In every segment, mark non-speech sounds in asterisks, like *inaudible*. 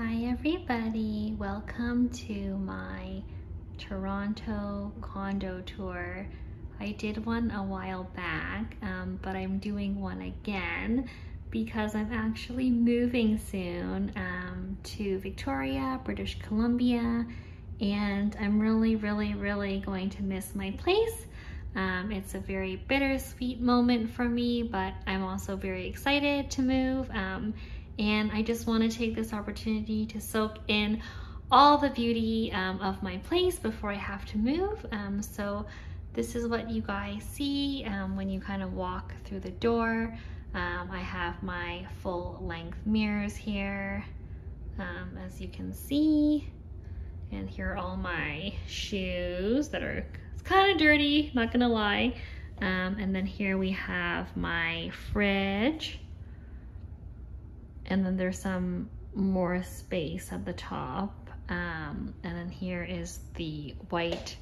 Hi everybody, welcome to my Toronto condo tour. I did one a while back, um, but I'm doing one again because I'm actually moving soon um, to Victoria, British Columbia, and I'm really, really, really going to miss my place. Um, it's a very bittersweet moment for me, but I'm also very excited to move. Um, and I just want to take this opportunity to soak in all the beauty um, of my place before I have to move. Um, so this is what you guys see um, when you kind of walk through the door. Um, I have my full length mirrors here, um, as you can see. And here are all my shoes that are kind of dirty, not gonna lie. Um, and then here we have my fridge. And then there's some more space at the top. Um, and then here is the white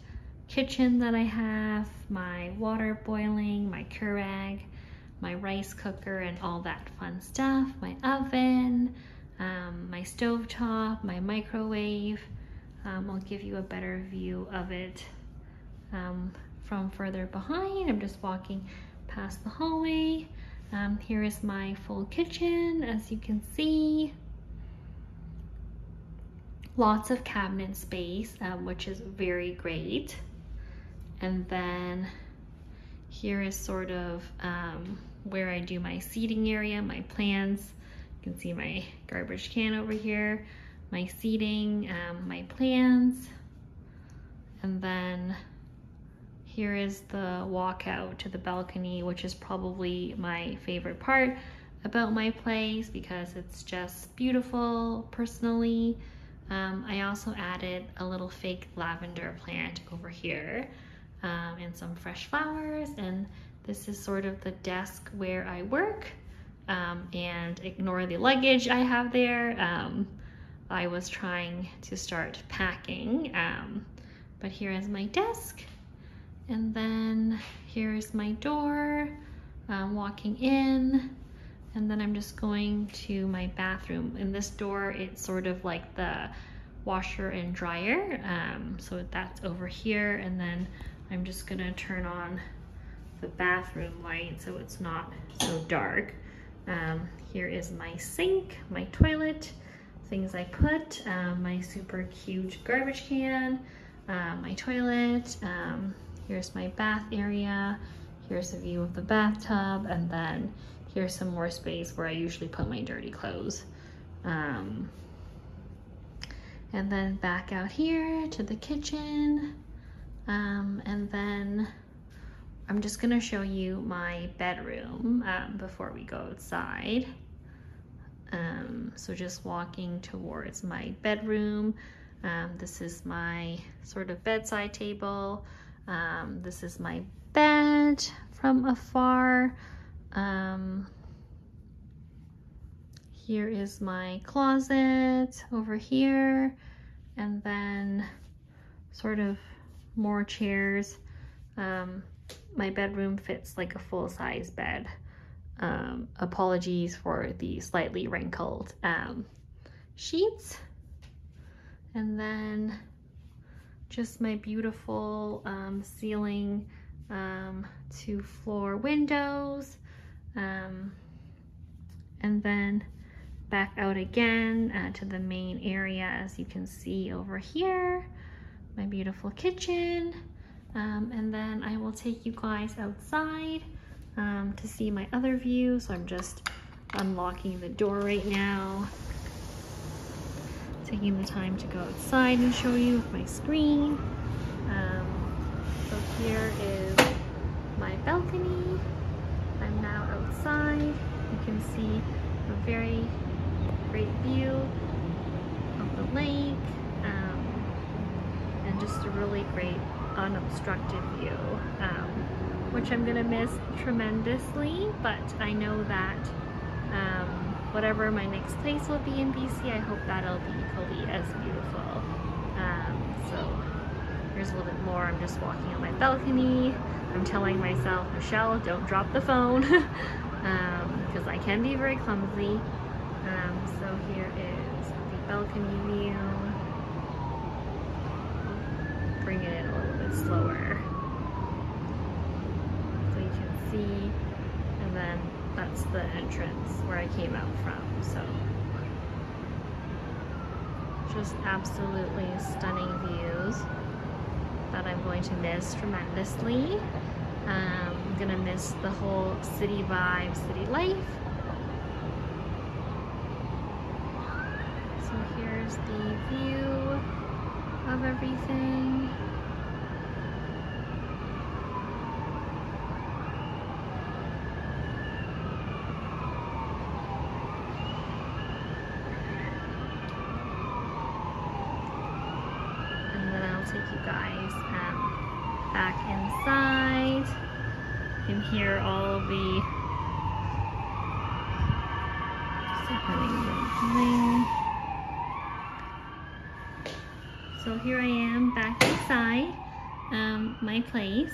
kitchen that I have, my water boiling, my Keurig, my rice cooker and all that fun stuff, my oven, um, my stove top, my microwave. Um, I'll give you a better view of it um, from further behind. I'm just walking past the hallway. Um, here is my full kitchen, as you can see. Lots of cabinet space, um, which is very great. And then here is sort of um, where I do my seating area, my plants. You can see my garbage can over here, my seating, um, my plants. And then here is the walkout to the balcony, which is probably my favorite part about my place because it's just beautiful personally. Um, I also added a little fake lavender plant over here um, and some fresh flowers. And this is sort of the desk where I work. Um, and ignore the luggage I have there. Um, I was trying to start packing, um, but here is my desk. And then here's my door, um, walking in. And then I'm just going to my bathroom. In this door, it's sort of like the washer and dryer. Um, so that's over here. And then I'm just gonna turn on the bathroom light so it's not so dark. Um, here is my sink, my toilet, things I put, um, my super cute garbage can, uh, my toilet, um, here's my bath area, here's a view of the bathtub, and then here's some more space where I usually put my dirty clothes. Um, and then back out here to the kitchen, um, and then I'm just gonna show you my bedroom um, before we go outside. Um, so just walking towards my bedroom. Um, this is my sort of bedside table. Um, this is my bed from afar. Um, here is my closet over here. And then sort of more chairs. Um, my bedroom fits like a full-size bed. Um, apologies for the slightly wrinkled um, sheets. And then just my beautiful um, ceiling um, to floor windows. Um, and then back out again uh, to the main area as you can see over here my beautiful kitchen. Um, and then I will take you guys outside um, to see my other view. So I'm just unlocking the door right now. Taking the time to go outside and show you my screen. Um, so here is my balcony. I'm now outside. You can see a very great view of the lake and just a really great unobstructed view, um, which I'm gonna miss tremendously, but I know that um, whatever my next place will be in BC, I hope that'll be equally as beautiful. Um, so here's a little bit more. I'm just walking on my balcony. I'm telling myself, Michelle, don't drop the phone, because *laughs* um, I can be very clumsy. Um, so here is the balcony view. Bring it in a little bit slower. So you can see, and then that's the entrance where I came out from, so. Just absolutely stunning views that I'm going to miss tremendously. Um, I'm gonna miss the whole city vibe, city life. So here's the view of everything. And then I'll take you guys um, back inside. You can hear all the So here I am back inside um, my place.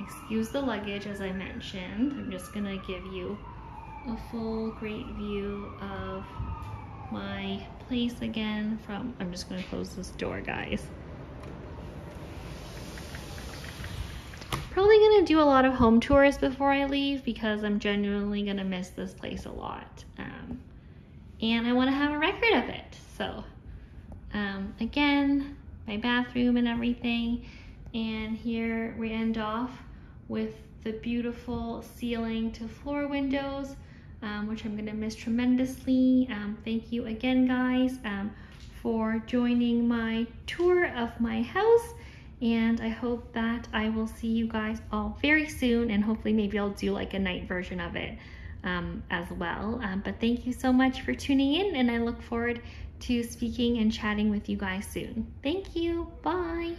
Excuse the luggage as I mentioned. I'm just gonna give you a full great view of my place again from, I'm just gonna close this door guys. Probably gonna do a lot of home tours before I leave because I'm genuinely gonna miss this place a lot. Um, and I wanna have a record of it. So um, again, my bathroom and everything. And here we end off with the beautiful ceiling to floor windows, um, which I'm gonna miss tremendously. Um, thank you again, guys, um, for joining my tour of my house. And I hope that I will see you guys all very soon and hopefully maybe I'll do like a night version of it um, as well. Um, but thank you so much for tuning in and I look forward to speaking and chatting with you guys soon. Thank you. Bye.